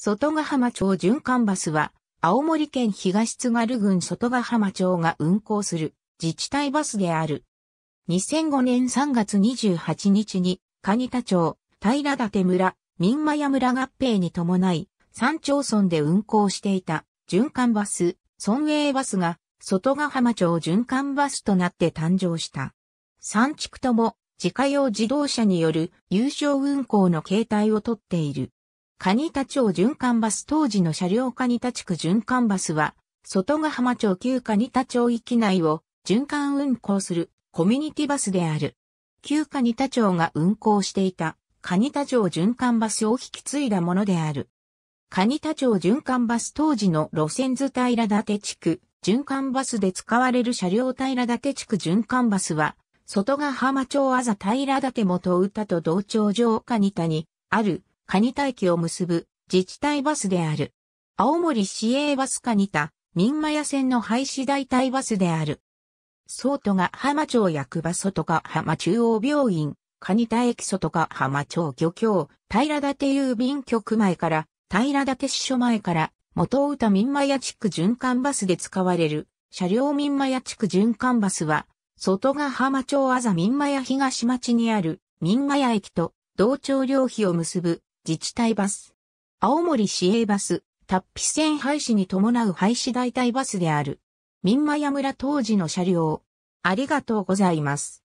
外ヶ浜町循環バスは、青森県東津軽郡外ヶ浜町が運行する自治体バスである。2005年3月28日に、蟹田町、平立村、民間屋村合併に伴い、三町村で運行していた循環バス、村営バスが、外ヶ浜町循環バスとなって誕生した。三地区とも自家用自動車による優勝運行の形態をとっている。蟹田町循環バス当時の車両蟹田地区循環バスは、外ヶ浜町旧蟹田町域内を循環運行するコミュニティバスである。旧蟹田町が運行していた蟹田町循環バスを引き継いだものである。蟹田町循環バス当時の路線図平立地区循環バスで使われる車両平立地区循環バスは、外ヶ浜町あざ平立元歌と同町上蟹田にある蟹田駅を結ぶ自治体バスである。青森市営バス蟹田、民間屋線の廃止代替バスである。外が浜町役場外が浜中央病院、蟹田駅外が浜町漁協、平立郵便局前から、平立支所前から、元歌民間屋地区循環バスで使われる、車両民間屋地区循環バスは、外が浜町あざ民間屋東町にある民間屋駅と同町両費を結ぶ自治体バス。青森市営バス、達比線廃止に伴う廃止代替バスである。民間屋村当時の車両。ありがとうございます。